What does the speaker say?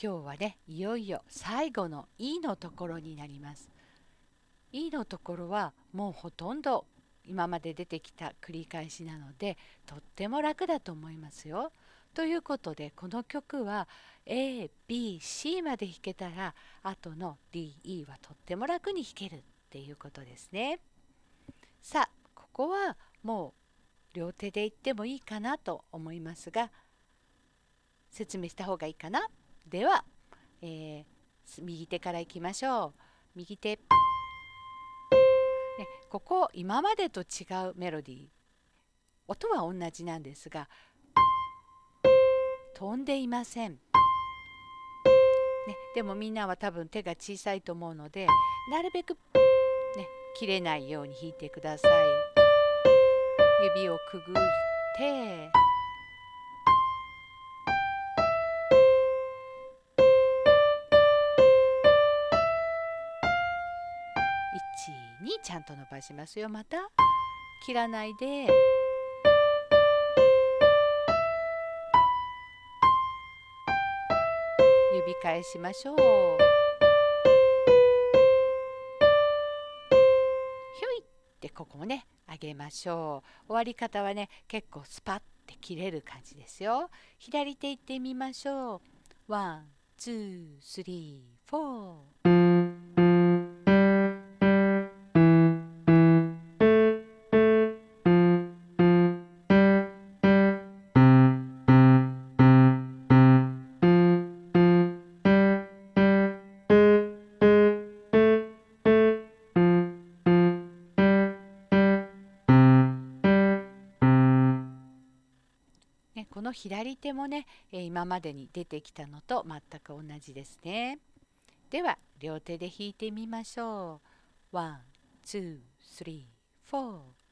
今日はねいよいよ最後の「い」のところになります。いのところはもうほとんど今まで出てきた繰り返しなのでとっても楽だと思いますよ。ということでこの曲は ABC まで弾けたらあとの DE はとっても楽に弾けるっていうことですね。さあここはもう両手で言ってもいいかなと思いますが説明した方がいいかな？では、えー、右手からいきましょう。右手。ね、ここ今までと違うメロディー。音は同じなんですが飛んでいません、ね、でもみんなは多分手が小さいと思うのでなるべく、ね、切れないように弾いてください。指をくぐって。にちゃんと伸ばしますよ。また切らないで。指返しましょう。ひょいってここもね上げましょう。終わり方はね結構スパッて切れる感じですよ。左手いってみましょう。 one two three four。この左手もね今までに出てきたのと全く同じですね。では両手で弾いてみましょう。1 2 3 4